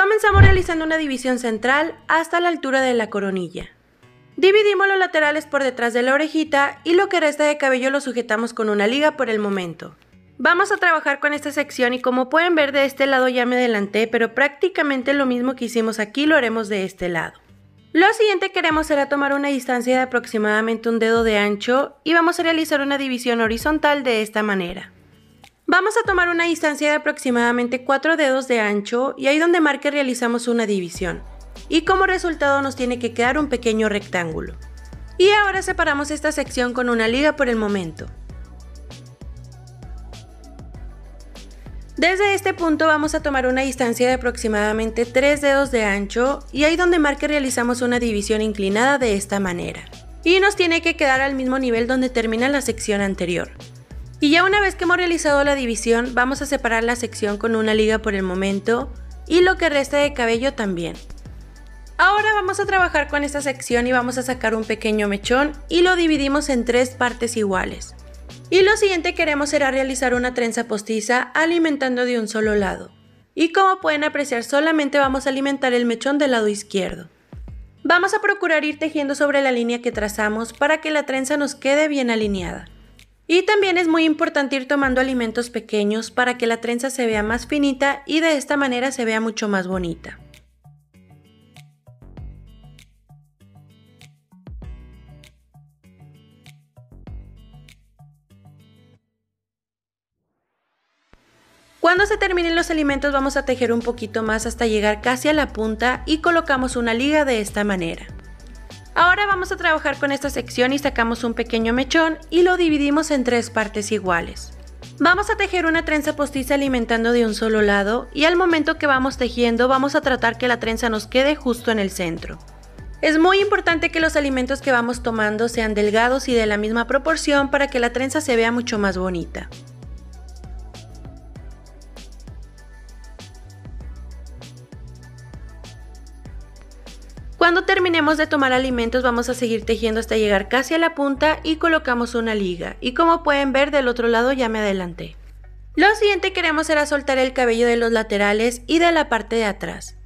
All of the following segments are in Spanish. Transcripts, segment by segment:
Comenzamos realizando una división central hasta la altura de la coronilla. Dividimos los laterales por detrás de la orejita y lo que resta de cabello lo sujetamos con una liga por el momento. Vamos a trabajar con esta sección y como pueden ver de este lado ya me adelanté, pero prácticamente lo mismo que hicimos aquí lo haremos de este lado. Lo siguiente que queremos será tomar una distancia de aproximadamente un dedo de ancho y vamos a realizar una división horizontal de esta manera. Vamos a tomar una distancia de aproximadamente 4 dedos de ancho y ahí donde marque realizamos una división. Y como resultado nos tiene que quedar un pequeño rectángulo. Y ahora separamos esta sección con una liga por el momento. Desde este punto vamos a tomar una distancia de aproximadamente 3 dedos de ancho y ahí donde marque realizamos una división inclinada de esta manera. Y nos tiene que quedar al mismo nivel donde termina la sección anterior. Y ya una vez que hemos realizado la división vamos a separar la sección con una liga por el momento y lo que resta de cabello también. Ahora vamos a trabajar con esta sección y vamos a sacar un pequeño mechón y lo dividimos en tres partes iguales. Y lo siguiente queremos será realizar una trenza postiza alimentando de un solo lado. Y como pueden apreciar solamente vamos a alimentar el mechón del lado izquierdo. Vamos a procurar ir tejiendo sobre la línea que trazamos para que la trenza nos quede bien alineada. Y también es muy importante ir tomando alimentos pequeños para que la trenza se vea más finita y de esta manera se vea mucho más bonita. Cuando se terminen los alimentos vamos a tejer un poquito más hasta llegar casi a la punta y colocamos una liga de esta manera. Ahora vamos a trabajar con esta sección y sacamos un pequeño mechón y lo dividimos en tres partes iguales. Vamos a tejer una trenza postiza alimentando de un solo lado y al momento que vamos tejiendo vamos a tratar que la trenza nos quede justo en el centro. Es muy importante que los alimentos que vamos tomando sean delgados y de la misma proporción para que la trenza se vea mucho más bonita. Cuando terminemos de tomar alimentos vamos a seguir tejiendo hasta llegar casi a la punta y colocamos una liga. Y como pueden ver del otro lado ya me adelanté. Lo siguiente queremos será soltar el cabello de los laterales y de la parte de atrás.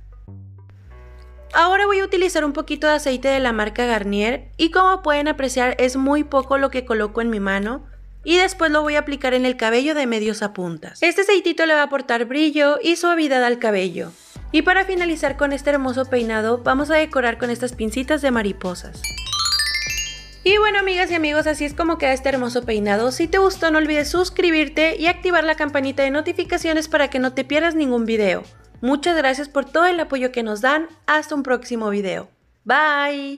Ahora voy a utilizar un poquito de aceite de la marca Garnier y como pueden apreciar es muy poco lo que coloco en mi mano y después lo voy a aplicar en el cabello de medios a puntas. Este aceitito le va a aportar brillo y suavidad al cabello. Y para finalizar con este hermoso peinado, vamos a decorar con estas pincitas de mariposas. Y bueno amigas y amigos, así es como queda este hermoso peinado. Si te gustó no olvides suscribirte y activar la campanita de notificaciones para que no te pierdas ningún video. Muchas gracias por todo el apoyo que nos dan. Hasta un próximo video. Bye.